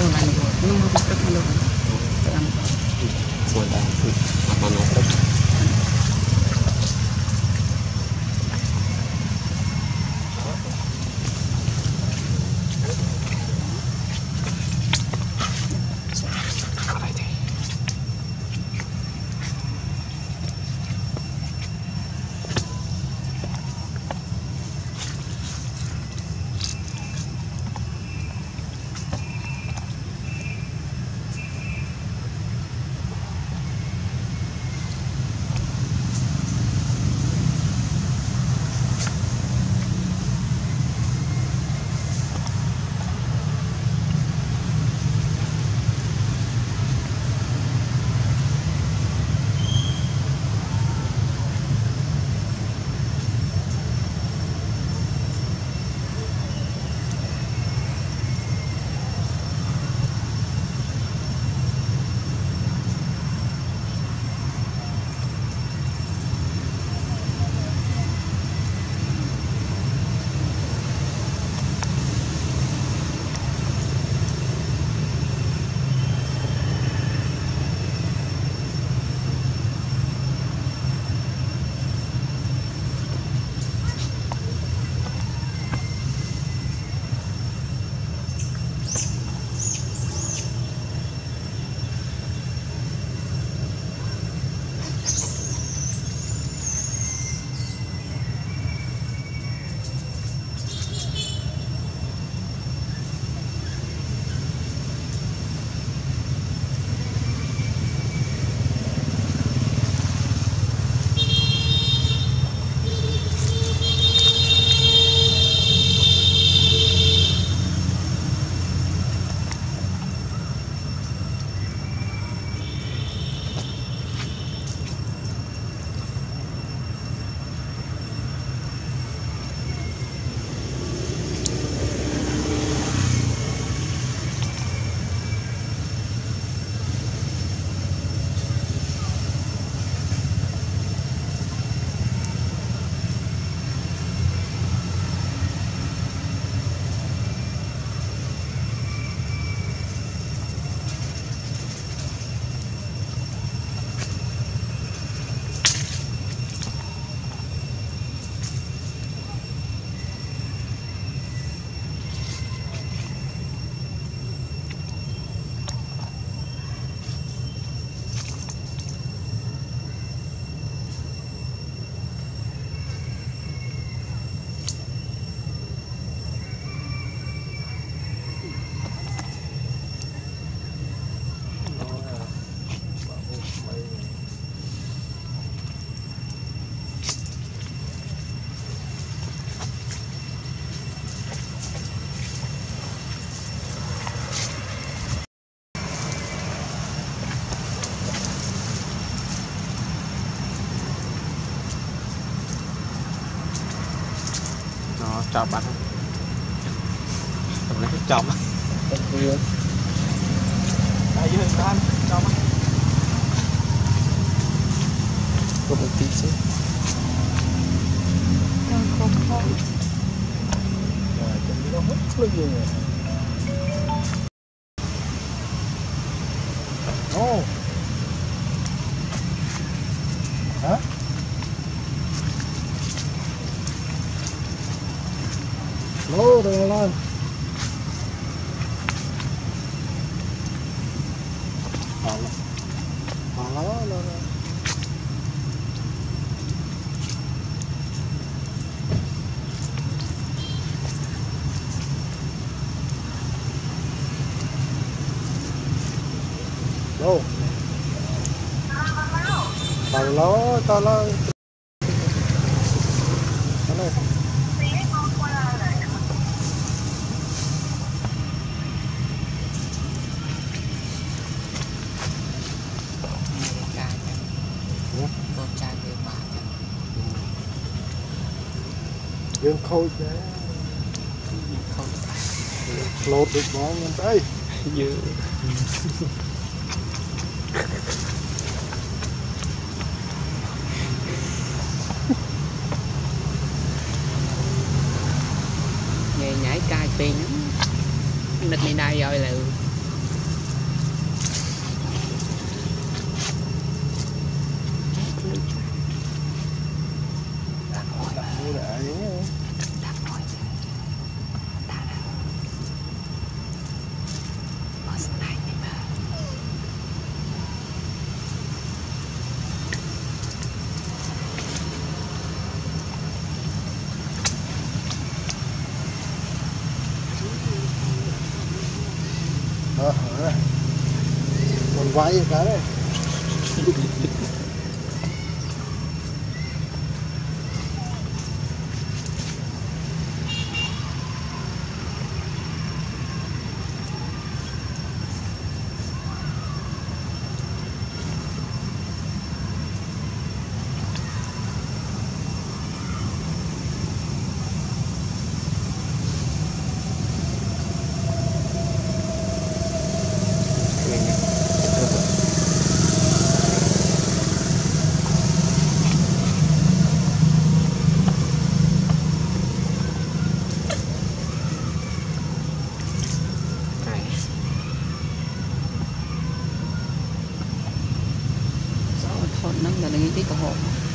yung ano, yung mga biskat ano, kaya mo. Wala. Mapanakot. Chọc bắt tầm này chọc vừa Tại dưới tan Cho mắt có một tí xíu. Không không Rồi chân nó hết lưng rồi Lô rồi lên. Đó là Đó là Đó là Lô Tao ló Tao ló Tao Dương khôi chứ. Không Lột được bọn mình đây. Dữ nghe nhảy cai tiền nịch này đây rồi là Vai, cara. People. ago.